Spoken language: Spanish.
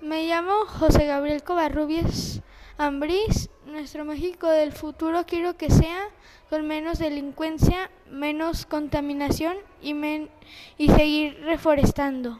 Me llamo José Gabriel Covarrubias Ambrís. Nuestro México del futuro quiero que sea con menos delincuencia, menos contaminación y, y seguir reforestando.